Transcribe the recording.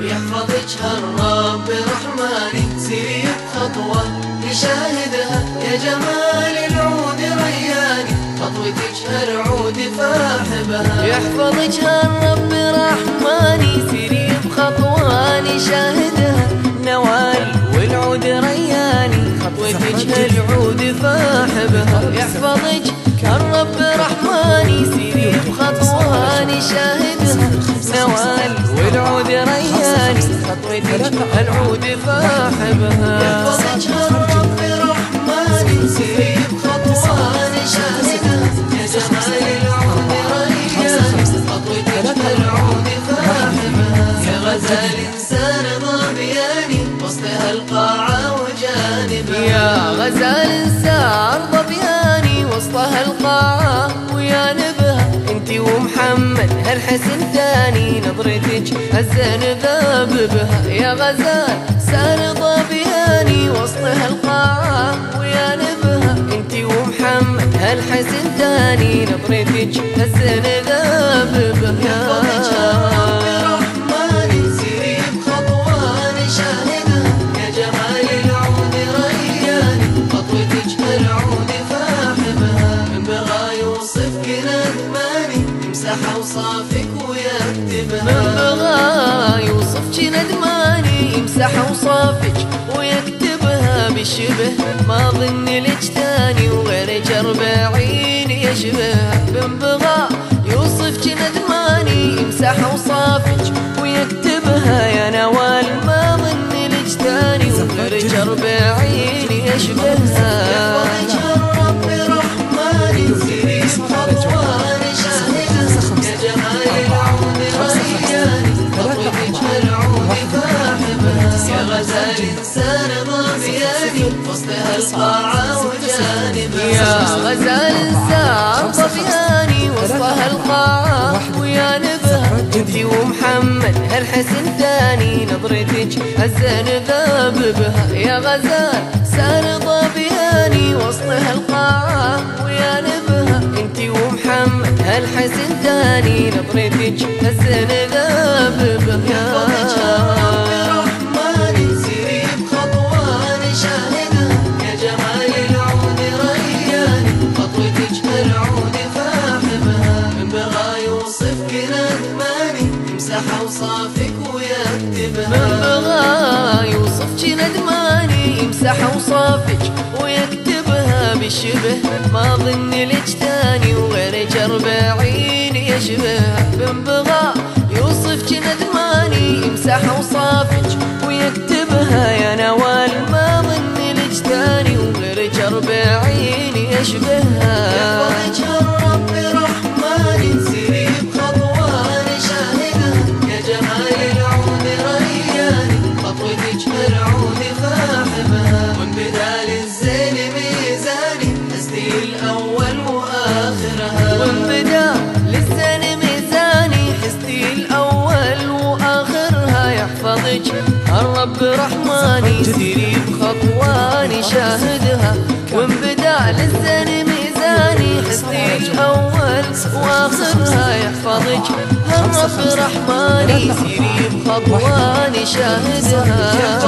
يحفظك هالرب رحماني سيري بخطوة يشاهدها يا جمال العود رياني خطوتك هالعود فاحبها. يحفظك هالرب رحماني سيري بخطوة نشاهدها نوال والعود رياني خطوتك هالعود فاحبها. يحفظك نوال والعود هالعود فاحبها يا جمال العود رياني هالعود فاحبها ومحمد هالحسن ثاني نظرتك هزن ذاب بها يا غزال. سار ظبياني وسطها القاعة ويا نبها. انتي ومحمد هالحسن ثاني نظرتك هزن ذاب يحفظك اوصافك من ويكتبها بغى يوصفك ندماني يمسح أوصافك ويكتبها بالشبه ما ظن لك تاني وغير اربعين يشبه. من بغى يوصفك ندماني يمسح أوصافك ويكتبها. يا نوال ما ظن لك تاني وغير اربعين يشبهها يا غزال يا غزال سار ظبياني وسطها القاعة ويا نبها انتي ومحمد هالحسن ثاني نظرتك هزن ذاب بها يا غزال سار ظبياني وسطها القاعة ويا نبها انتي ومحمد هالحسن ثاني نظرتك هزن ذاب يحفظك هالرب يوصفك ندماني يمسح اوصافك من ويكتبها بغى يوصفك ندماني يمسح اوصافك ويكتبها بالشبه ما ظن لك تاني وغيرك اربعين يشبه من بغى يوصفك ندماني يمسح اوصافك ويكتبها يا نوال. ما ظن لك تاني وغيرك اربعين يشبهها هالرب رحماني الرب رحماني سيري بخطوة نشاهدها وانبدا للزين ميزاني حستي الأول واخرها يحفظك الرب رحماني سيري بخطوة يحفظك